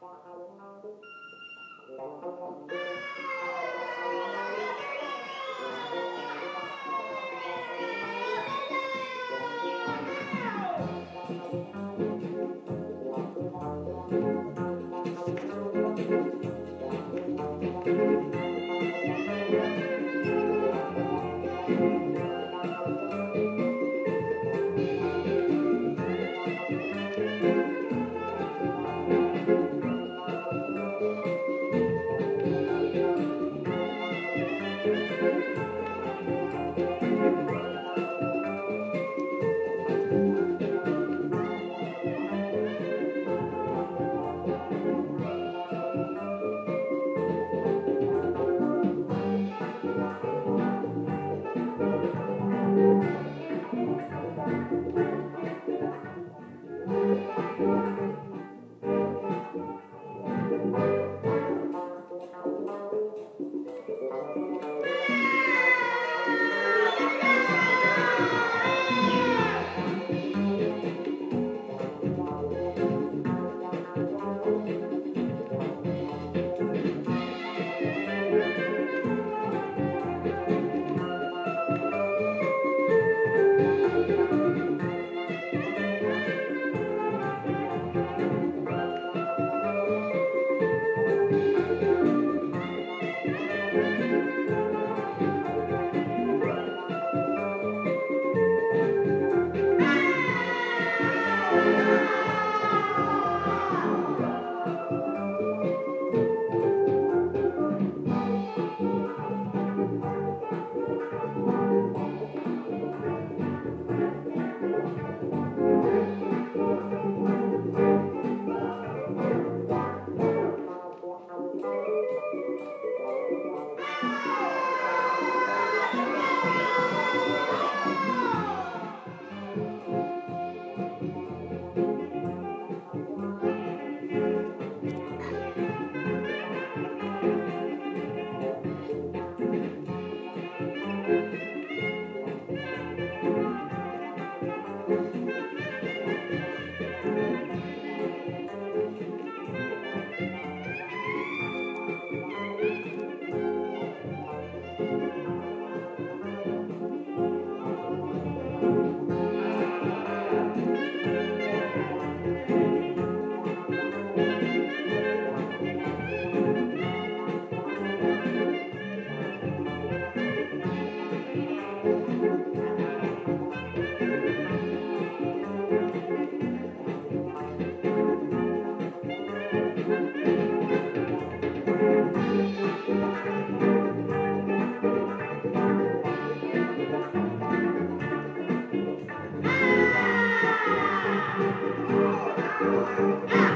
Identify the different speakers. Speaker 1: Thank you. Thank you.
Speaker 2: Música